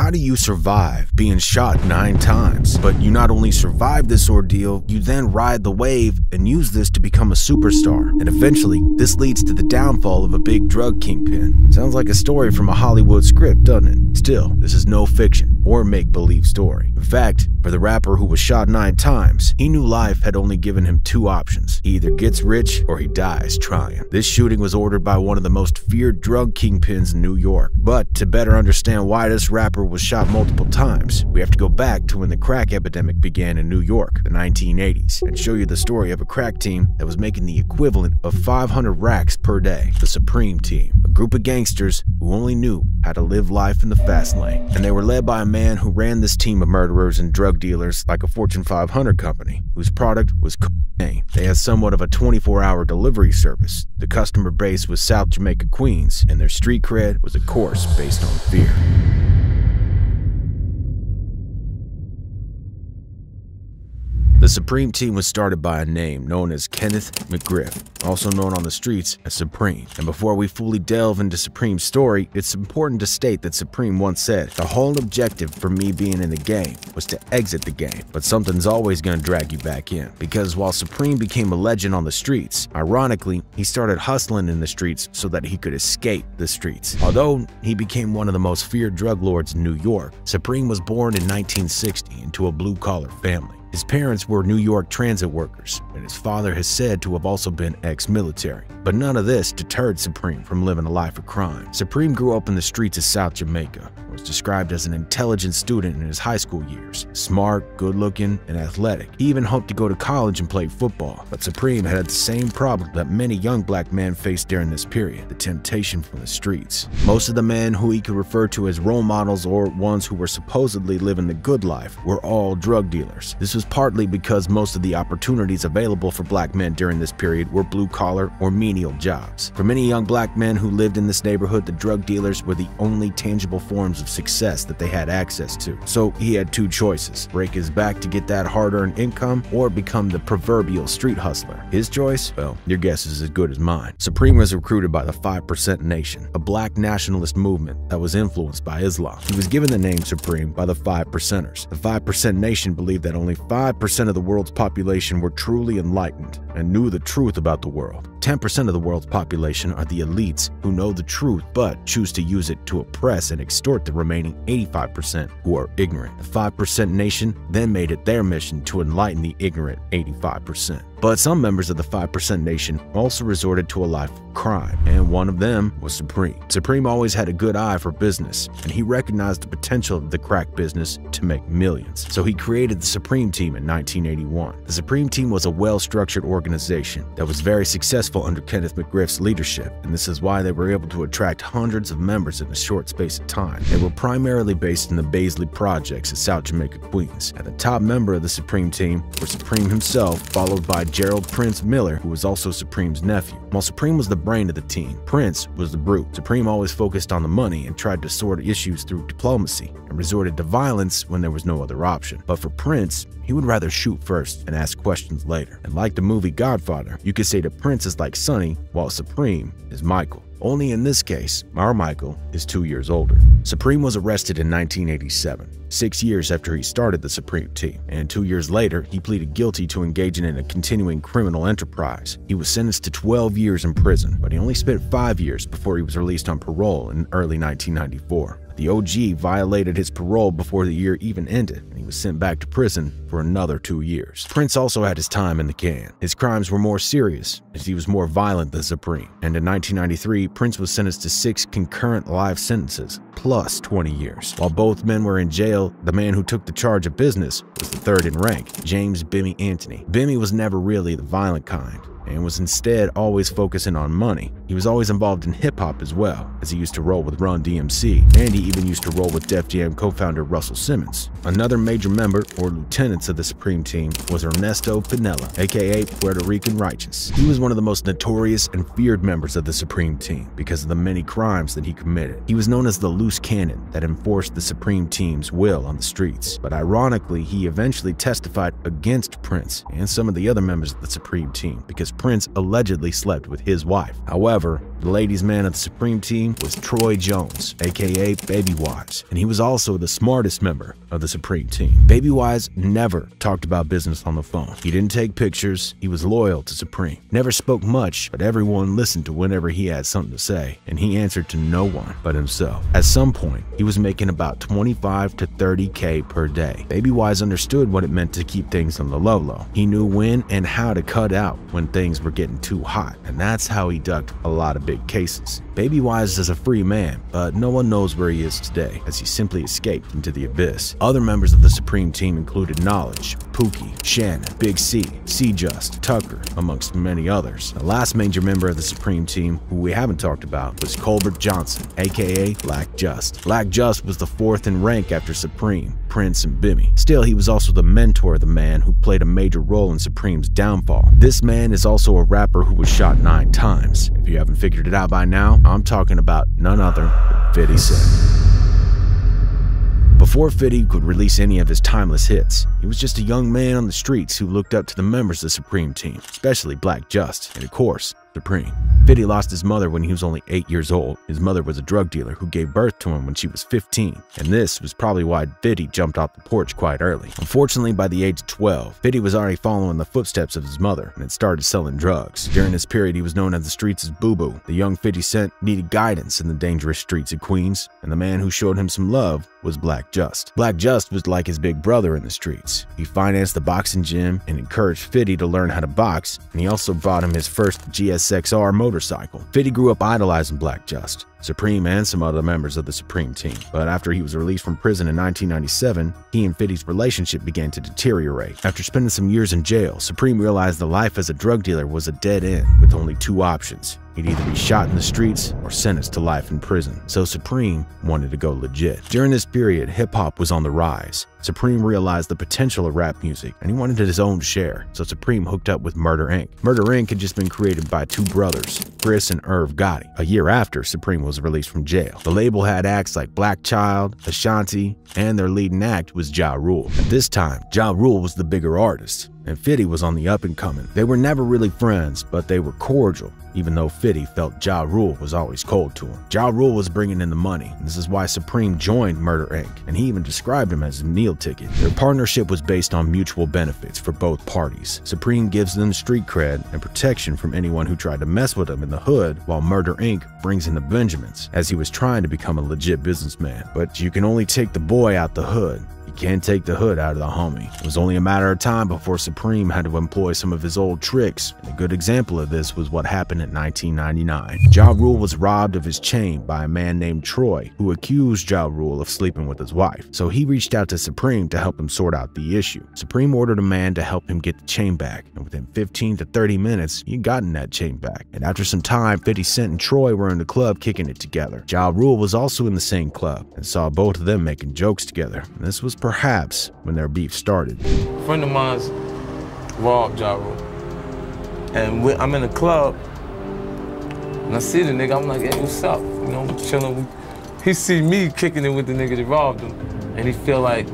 how do you survive being shot nine times? But you not only survive this ordeal, you then ride the wave and use this to become a superstar. And eventually, this leads to the downfall of a big drug kingpin. Sounds like a story from a Hollywood script, doesn't it? Still, this is no fiction or make believe story. In fact, for the rapper who was shot nine times, he knew life had only given him two options. He either gets rich or he dies trying. This shooting was ordered by one of the most feared drug kingpins in New York. But to better understand why this rapper was shot multiple times, we have to go back to when the crack epidemic began in New York, the 1980s, and show you the story of a crack team that was making the equivalent of 500 racks per day, the Supreme Team, a group of gangsters who only knew how to live life in the fast lane. And they were led by a man who ran this team of murderers and drug dealers like a Fortune 500 company, whose product was cocaine. They had somewhat of a 24 hour delivery service. The customer base was South Jamaica, Queens, and their street cred was, of course, based on fear. The Supreme Team was started by a name known as Kenneth McGriff, also known on the streets as Supreme. And before we fully delve into Supreme's story, it's important to state that Supreme once said, The whole objective for me being in the game was to exit the game, but something's always going to drag you back in. Because while Supreme became a legend on the streets, ironically, he started hustling in the streets so that he could escape the streets. Although he became one of the most feared drug lords in New York, Supreme was born in 1960 into a blue collar family. His parents were New York transit workers, and his father is said to have also been ex-military. But none of this deterred Supreme from living a life of crime. Supreme grew up in the streets of South Jamaica, was described as an intelligent student in his high school years, smart, good-looking, and athletic. He even hoped to go to college and play football, but Supreme had the same problem that many young black men faced during this period, the temptation from the streets. Most of the men who he could refer to as role models or ones who were supposedly living the good life were all drug dealers. This was partly because most of the opportunities available for black men during this period were blue-collar or menial jobs. For many young black men who lived in this neighborhood, the drug dealers were the only tangible forms of success that they had access to. So he had two choices, break his back to get that hard-earned income or become the proverbial street hustler. His choice? Well, your guess is as good as mine. Supreme was recruited by the 5% Nation, a black nationalist movement that was influenced by Islam. He was given the name Supreme by the 5 percenters. The 5% Nation believed that only 5% of the world's population were truly enlightened and knew the truth about the world. 10% of the world's population are the elites who know the truth but choose to use it to oppress and extort the remaining 85% who are ignorant. The 5% nation then made it their mission to enlighten the ignorant 85%. But some members of the 5% Nation also resorted to a life of crime, and one of them was Supreme. Supreme always had a good eye for business, and he recognized the potential of the crack business to make millions. So he created the Supreme Team in 1981. The Supreme Team was a well-structured organization that was very successful under Kenneth McGriff's leadership, and this is why they were able to attract hundreds of members in a short space of time. They were primarily based in the Baisley Projects in South Jamaica, Queens. And the top member of the Supreme Team was Supreme himself, followed by Gerald Prince Miller, who was also Supreme's nephew. While Supreme was the brain of the team, Prince was the brute. Supreme always focused on the money and tried to sort issues through diplomacy and resorted to violence when there was no other option. But for Prince, he would rather shoot first and ask questions later. And like the movie Godfather, you could say that Prince is like Sonny, while Supreme is Michael. Only in this case, our Michael is two years older. Supreme was arrested in 1987, six years after he started the Supreme Team, and two years later, he pleaded guilty to engaging in a continuing criminal enterprise. He was sentenced to 12 years in prison, but he only spent five years before he was released on parole in early 1994. The OG violated his parole before the year even ended, and he was sent back to prison for another two years. Prince also had his time in the can. His crimes were more serious, as he was more violent than Supreme. And in 1993, Prince was sentenced to six concurrent life sentences, plus 20 years. While both men were in jail, the man who took the charge of business was the third in rank, James Bimmy Anthony. Bimmy was never really the violent kind and was instead always focusing on money. He was always involved in hip hop as well, as he used to roll with Run DMC, and he even used to roll with Def Jam co founder Russell Simmons. Another major member or lieutenants of the Supreme Team was Ernesto Pinella, aka Puerto Rican Righteous. He was one of the most notorious and feared members of the Supreme Team because of the many crimes that he committed. He was known as the loose cannon that enforced the Supreme Team's will on the streets, but ironically, he eventually testified against Prince and some of the other members of the Supreme Team because Prince allegedly slept with his wife. However, The ladies' man of the Supreme Team was Troy Jones, aka Baby Wise, and he was also the smartest member of the Supreme Team. Baby Wise never talked about business on the phone. He didn't take pictures, he was loyal to Supreme. Never spoke much, but everyone listened to whenever he had something to say, and he answered to no one but himself. At some point, he was making about 25 to 30k per day. Baby Wise understood what it meant to keep things on the low low. He knew when and how to cut out when things were getting too hot, and that's how he ducked a lot of big cases. Baby Wise is a free man, but no one knows where he is today, as he simply escaped into the abyss. Other members of the Supreme Team included Knowledge, Pookie, Shannon, Big C, C Just, Tucker, amongst many others. The last major member of the Supreme Team, who we haven't talked about, was Colbert Johnson, aka Black Just. Black Just was the fourth in rank after Supreme, Prince, and Bimmy. Still, he was also the mentor of the man who played a major role in Supreme's downfall. This man is also a rapper who was shot nine times. If you haven't figured it out by now, I'm talking about none other than 50 Cent. Before Fitty could release any of his timeless hits, he was just a young man on the streets who looked up to the members of the Supreme Team, especially Black Just, and of course, Supreme. Fitty lost his mother when he was only 8 years old. His mother was a drug dealer who gave birth to him when she was 15, and this was probably why Fitty jumped off the porch quite early. Unfortunately, by the age of 12, Fitty was already following the footsteps of his mother and had started selling drugs. During this period, he was known on the streets as Boo Boo. The young 50 Cent needed guidance in the dangerous streets of Queens, and the man who showed him some love was Black Just. Black Just was like his big brother in the streets. He financed the boxing gym and encouraged Fitty to learn how to box, and he also bought him his first GSXR motorcycle. Fitty grew up idolizing Black Just. Supreme and some other members of the Supreme team. But after he was released from prison in 1997, he and Fitty's relationship began to deteriorate. After spending some years in jail, Supreme realized the life as a drug dealer was a dead end with only two options. He'd either be shot in the streets or sentenced to life in prison. So Supreme wanted to go legit. During this period, hip hop was on the rise. Supreme realized the potential of rap music and he wanted his own share, so Supreme hooked up with Murder Inc. Murder Inc. had just been created by two brothers, Chris and Irv Gotti. A year after Supreme was released from jail, the label had acts like Black Child, Ashanti, and their leading act was Ja Rule. At this time, Ja Rule was the bigger artist, and Fitty was on the up and coming. They were never really friends, but they were cordial, even though Fitty felt Ja Rule was always cold to him. Ja Rule was bringing in the money, this is why Supreme joined Murder Inc., and he even described him as a meal ticket. Their partnership was based on mutual benefits for both parties. Supreme gives them street cred and protection from anyone who tried to mess with them in the hood, while Murder Inc. brings in the Benjamins, as he was trying to become a legit businessman. But you can only take the boy out the hood. You can't take the hood out of the homie. It was only a matter of time before Supreme had to employ some of his old tricks, and a good example of this was what happened in 1999. Ja Rule was robbed of his chain by a man named Troy, who accused Ja Rule of sleeping with his wife. So he reached out to Supreme to help him sort out the issue. Supreme ordered a man to help him get the chain back, and within 15 to 30 minutes, he gotten that chain back. And after some time, 50 Cent and Troy were in the club kicking it together. Ja Rule was also in the same club and saw both of them making jokes together. This was perhaps when their beef started. A friend of mine's robbed Ja And I'm in the club, and I see the nigga, I'm like, hey, what's up? You know, I'm chilling. He see me kicking it with the nigga that robbed him, and he feel like,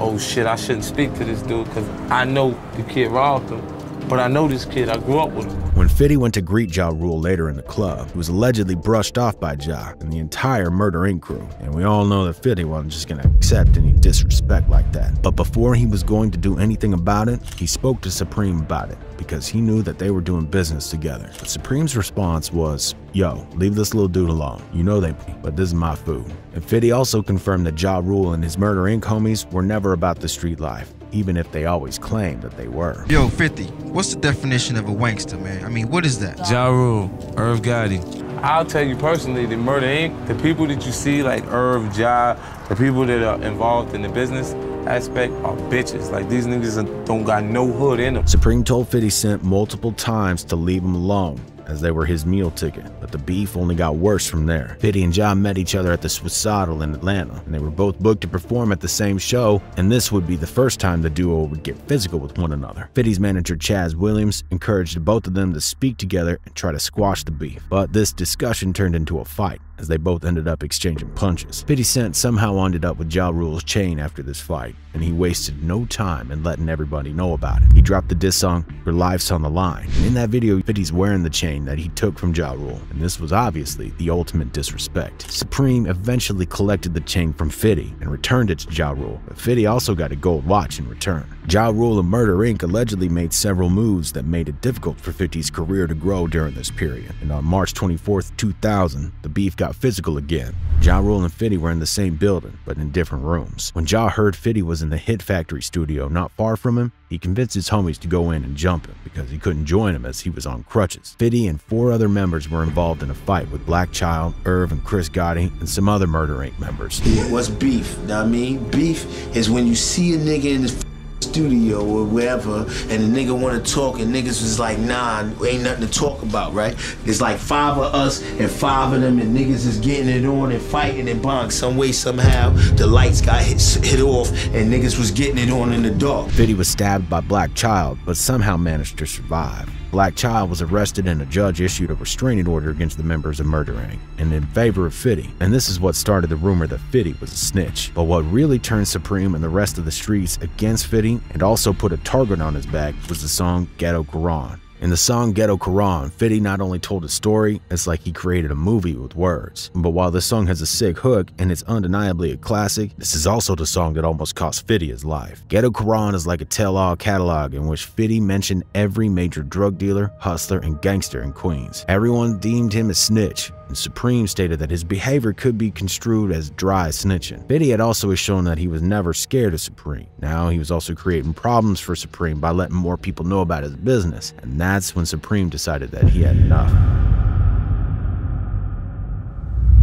oh shit, I shouldn't speak to this dude, because I know the kid robbed him, but I know this kid, I grew up with him. When Fitty went to greet Ja Rule later in the club, he was allegedly brushed off by Ja and the entire Murder Inc. crew. And we all know that Fitty wasn't just gonna accept any disrespect like that. But before he was going to do anything about it, he spoke to Supreme about it because he knew that they were doing business together. But Supreme's response was, Yo, leave this little dude alone. You know they, but this is my food. And Fitty also confirmed that Ja Rule and his Murder Inc. homies were never about the street life even if they always claim that they were. Yo, 50, what's the definition of a wankster, man? I mean, what is that? Ja Rule, Irv Gotti. I'll tell you personally, the Murder Inc., the people that you see, like Irv, Ja, the people that are involved in the business aspect are bitches. Like, these niggas don't got no hood in them. Supreme told 50 Cent multiple times to leave him alone as they were his meal ticket, but the beef only got worse from there. Fitty and John met each other at the Swassattle in Atlanta, and they were both booked to perform at the same show, and this would be the first time the duo would get physical with one another. Fitty's manager Chaz Williams encouraged both of them to speak together and try to squash the beef, but this discussion turned into a fight as they both ended up exchanging punches. 50 Cent somehow ended up with Ja Rule's chain after this fight, and he wasted no time in letting everybody know about it. He dropped the diss song, Your Life's on the Line. and In that video, 50's wearing the chain that he took from Ja Rule, and this was obviously the ultimate disrespect. Supreme eventually collected the chain from Fitty and returned it to Ja Rule, but Fitty also got a gold watch in return. Ja Rule and Murder Inc. allegedly made several moves that made it difficult for 50's career to grow during this period, and on March 24, 2000, the beef got physical again. Ja Rule and Fitty were in the same building, but in different rooms. When Ja heard Fitty was in the Hit Factory studio not far from him, he convinced his homies to go in and jump him because he couldn't join him as he was on crutches. Fitty and four other members were involved in a fight with Black Child, Irv, and Chris Gotti, and some other Murder Inc. members. What's beef? Know what I mean? Beef is when you see a nigga in this studio or wherever and the nigga wanna talk and niggas was like, nah, ain't nothing to talk about, right? It's like five of us and five of them and niggas is getting it on and fighting and bong. Some way, somehow, the lights got hit, hit off and niggas was getting it on in the dark. Fitty was stabbed by Black Child, but somehow managed to survive. Black Child was arrested and a judge issued a restraining order against the members of Murder Inc. and in favor of Fitty. And this is what started the rumor that Fitty was a snitch. But what really turned Supreme and the rest of the streets against Fitty and also put a target on his back was the song Ghetto Quran. In the song Ghetto Quran, Fitty not only told a story, it's like he created a movie with words. But while this song has a sick hook and it's undeniably a classic, this is also the song that almost cost Fitty his life. Ghetto Quran is like a tell-all catalog in which Fitty mentioned every major drug dealer, hustler, and gangster in Queens. Everyone deemed him a snitch, and Supreme stated that his behavior could be construed as dry snitching. Fitty had also shown that he was never scared of Supreme. Now he was also creating problems for Supreme by letting more people know about his business, and that's when Supreme decided that he had enough.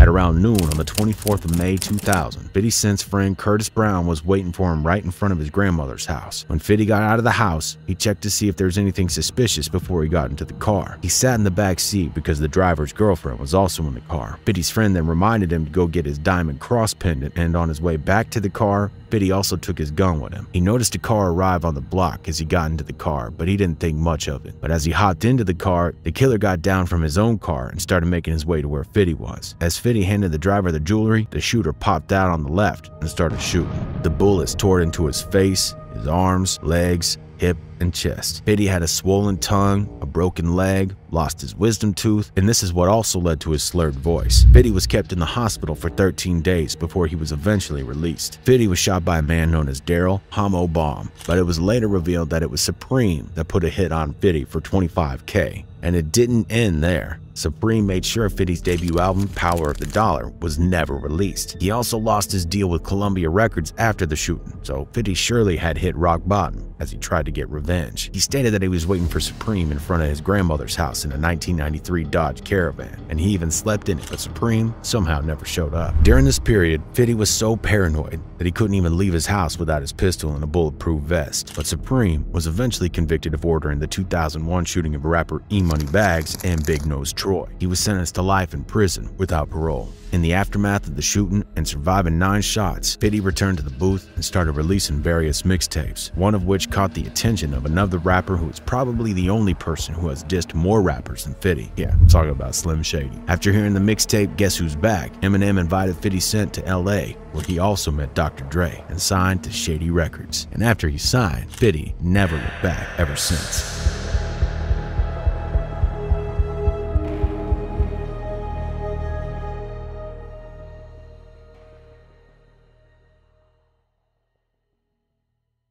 At around noon on the 24th of May 2000, 50 Cent's friend Curtis Brown was waiting for him right in front of his grandmother's house. When 50 got out of the house, he checked to see if there was anything suspicious before he got into the car. He sat in the back seat because the driver's girlfriend was also in the car. 50's friend then reminded him to go get his diamond cross pendant and on his way back to the car, Fitty also took his gun with him. He noticed a car arrive on the block as he got into the car, but he didn't think much of it. But as he hopped into the car, the killer got down from his own car and started making his way to where Fitty was. As Fitty handed the driver the jewelry, the shooter popped out on the left and started shooting. The bullets tore into his face, his arms, legs, hip, and chest. Fitty had a swollen tongue, a broken leg, lost his wisdom tooth, and this is what also led to his slurred voice. Fitty was kept in the hospital for 13 days before he was eventually released. Fitty was shot by a man known as Daryl Homo Baum, but it was later revealed that it was Supreme that put a hit on Fitty for 25k. And it didn't end there. Supreme made sure Fitty's debut album, Power of the Dollar, was never released. He also lost his deal with Columbia Records after the shooting, so Fitty surely had hit rock bottom as he tried to get revenge. He stated that he was waiting for Supreme in front of his grandmother's house in a 1993 Dodge Caravan, and he even slept in it, but Supreme somehow never showed up. During this period, Fitty was so paranoid that he couldn't even leave his house without his pistol and a bulletproof vest. But Supreme was eventually convicted of ordering the 2001 shooting of rapper E Money Bags and Big Nose Troy. He was sentenced to life in prison without parole. In the aftermath of the shooting and surviving nine shots, Fitty returned to the booth and started releasing various mixtapes, one of which caught the attention of another rapper who is probably the only person who has dissed more rappers than Fitty. Yeah, I'm talking about Slim Shady. After hearing the mixtape Guess Who's Back, Eminem invited 50 Cent to LA, where he also met Dr. Dre and signed to Shady Records. And after he signed, Fitty never looked back ever since.